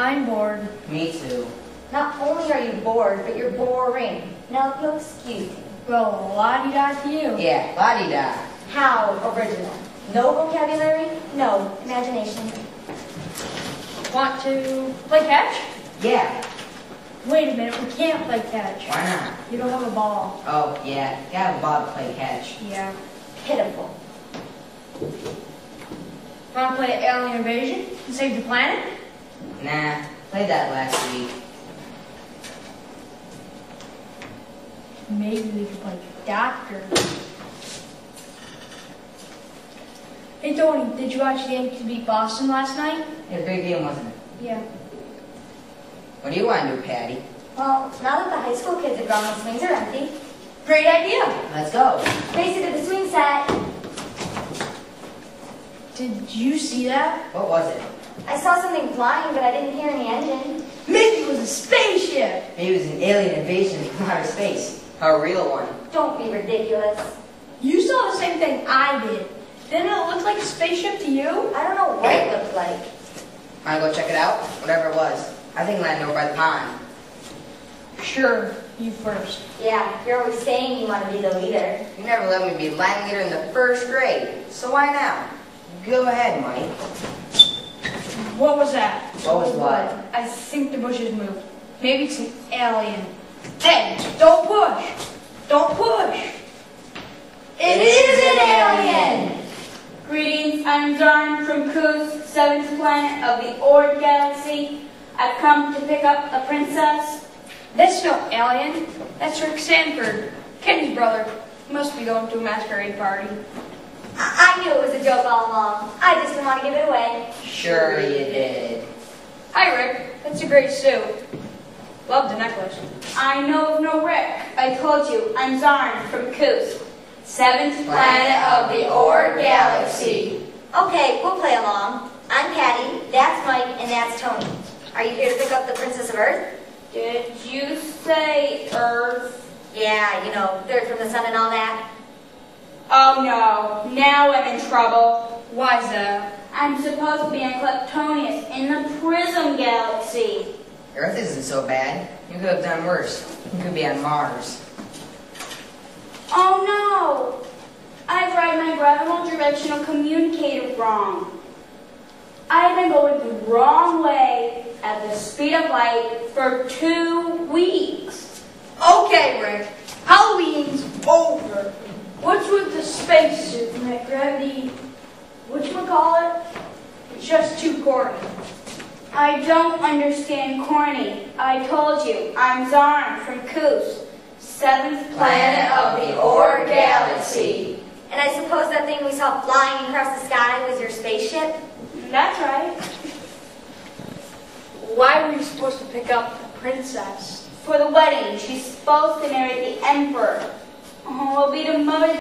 I'm bored. Me too. Not only are you bored, but you're boring. Now, you'll excuse me. Well, la-di-da to you. Yeah, body da. How original. No vocabulary, no imagination. Want to play catch? Yeah, Wait a minute, we can't play catch. why not? You don't have a ball. Oh, yeah, gotta have a ball to play catch. Yeah. Pitiful. Want to play Alien Invasion and save the planet? Nah, played that last week. Maybe we could play Doctor. Hey Tony, did you watch the Yankees beat Boston last night? It was a big game, wasn't it? Yeah. What do you want to do, Patty? Well, now that the high school kids have gone, the swings are empty. Great idea. Let's go. Face it to the swing set. Did you see that? What was it? I saw something flying, but I didn't hear any engine. Maybe it was a spaceship. Maybe it was an alien invasion from outer space. A real one. Don't be ridiculous. You saw the same thing I did. Didn't it look like a spaceship to you? I don't know what it looked like. Wanna go check it out? Whatever it was. I think landed over by the pond. Sure, you first. Yeah, you're always saying you want to be the leader. You never let me be line leader in the first grade. So why now? Go ahead, Mike. What was that? What was what? I think the bushes moved. Maybe it's an alien. Hey, don't push! Don't push! It is an alien! Greetings, I'm Zarn from Kuz, seventh planet of the Ord Galaxy. I've come to pick up a princess. That's no alien. That's Rick Sanford, Kenny's brother. He must be going to a masquerade party. I, I knew it was a joke all along. I just didn't want to give it away. Sure you did. Hi, Rick. That's a great suit. Love the necklace. I know of no Rick. I told you, I'm Zarn from Kuz, seventh planet of the Ord Galaxy. Okay, we'll play along. I'm Patty, that's Mike, and that's Tony. Are you here to pick up the Princess of Earth? Did you say Earth? Yeah, you know, third from the sun and all that. Oh no, now I'm in trouble. Why so? I'm supposed to be on Kleptonius in the Prism Galaxy. Earth isn't so bad. You could have done worse. You could be on Mars. Oh no! I've read my gravitational directional communicator wrong. I've been going the wrong way at the speed of light for two weeks. Okay, Rick. Halloween's over. What's with the spacesuit and that gravity? Whatchamacallit? It's just too corny. I don't understand corny. I told you, I'm Zarn from Koos, seventh planet of the Ord Galaxy. And I suppose that thing we saw flying across the sky was your spaceship? That's right. Why were you supposed to pick up the princess? For the wedding, she's supposed to marry the Emperor. Oh, it'll be the most